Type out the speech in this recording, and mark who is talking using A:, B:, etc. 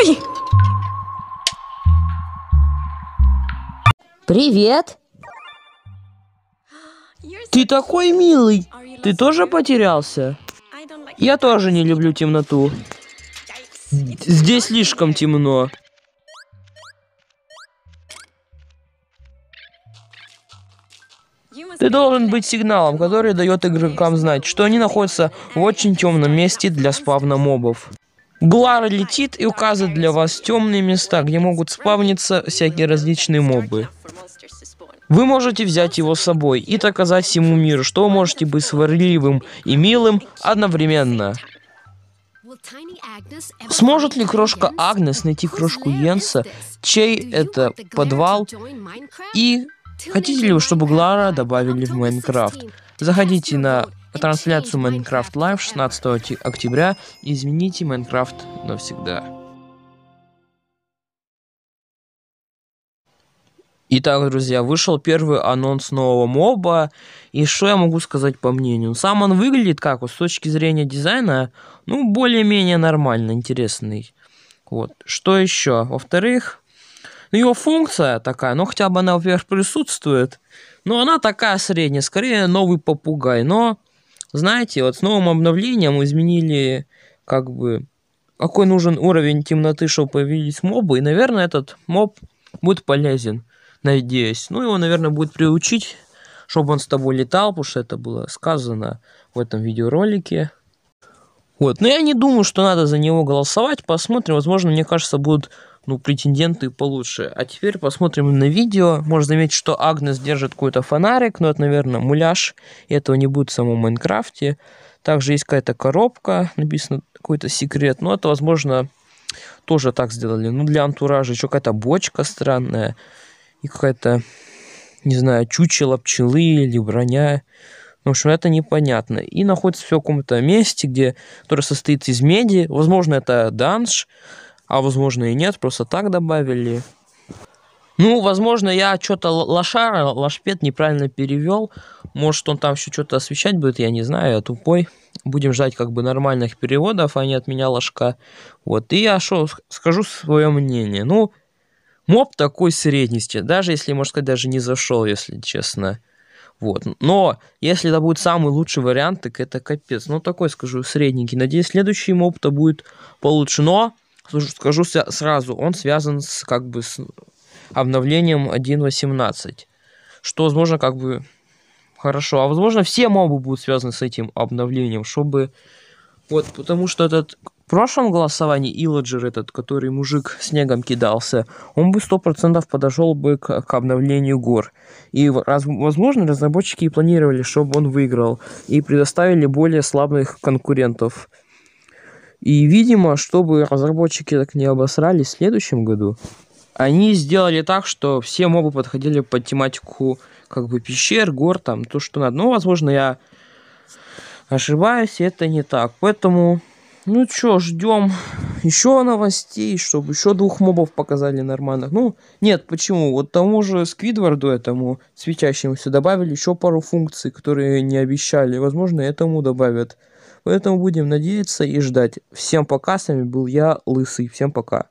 A: Ой!
B: Привет!
C: Ты такой милый. Ты тоже потерялся? Я тоже не люблю темноту. Здесь слишком темно. Ты должен быть сигналом, который дает игрокам знать, что они находятся в очень темном месте для спавна мобов. Глара летит и указывает для вас темные места, где могут спавниться всякие различные мобы. Вы можете взять его с собой и доказать всему миру, что вы можете быть сварливым и милым одновременно. Сможет ли крошка Агнес найти крошку Йенса, чей это подвал, и Хотите ли вы, чтобы Глара добавили в Майнкрафт? Заходите на трансляцию Minecraft Live 16 октября измените Minecraft навсегда. Итак, друзья, вышел первый анонс нового моба, и что я могу сказать по мнению? Сам он выглядит как, с точки зрения дизайна, ну, более-менее нормально, интересный. Вот. Что еще? Во-вторых, ну, его функция такая, ну, хотя бы она, во-первых, присутствует, но она такая средняя, скорее новый попугай. Но, знаете, вот с новым обновлением изменили, как бы, какой нужен уровень темноты, чтобы появились мобы, и, наверное, этот моб будет полезен, надеюсь. Ну, его, наверное, будет приучить, чтобы он с тобой летал, потому что это было сказано в этом видеоролике. Вот, но я не думаю, что надо за него голосовать, посмотрим, возможно, мне кажется, будут ну, претенденты получше. А теперь посмотрим на видео. Можно заметить, что Агнес держит какой-то фонарик, но это, наверное, муляж. И этого не будет в самом Майнкрафте. Также есть какая-то коробка, написано какой-то секрет. Но это, возможно, тоже так сделали. Ну, для антуража еще какая-то бочка странная. И какая-то, не знаю, чучело пчелы или броня. В общем, это непонятно. И находится все в каком-то месте, где, которое состоит из меди. Возможно, это данж а возможно и нет, просто так добавили. Ну, возможно, я что-то лошара, лошпет неправильно перевел. Может, он там еще что-то освещать будет, я не знаю, я тупой. Будем ждать как бы нормальных переводов, а не от меня ложка. Вот, и я что, скажу свое мнение. Ну, моб такой средности, даже если, можно сказать, даже не зашел, если честно. Вот. Но если это будет самый лучший вариант, так это капец. Ну, такой, скажу, средненький. Надеюсь, следующий моб-то будет получше. Но скажу сразу, он связан с как бы с обновлением 1.18. Что, возможно, как бы хорошо. А возможно, все мобы будут связаны с этим обновлением, чтобы... Вот, потому что этот в прошлом голосовании Илладжер этот, который мужик снегом кидался, он бы сто процентов подошел бы к, к обновлению гор. И, раз, возможно, разработчики и планировали, чтобы он выиграл, и предоставили более слабых конкурентов. И, видимо, чтобы разработчики так не обосрались в следующем году, они сделали так, что все мобы подходили под тематику как бы пещер, гор, там, то, что надо. Но, возможно, я ошибаюсь, это не так. Поэтому, ну чё, ждем еще новостей, чтобы еще двух мобов показали нормальных. Ну, нет, почему? Вот тому же Сквидварду, этому светящемуся, добавили еще пару функций, которые не обещали. Возможно, этому добавят. Поэтому будем надеяться и ждать. Всем пока, с вами был я, Лысый. Всем пока.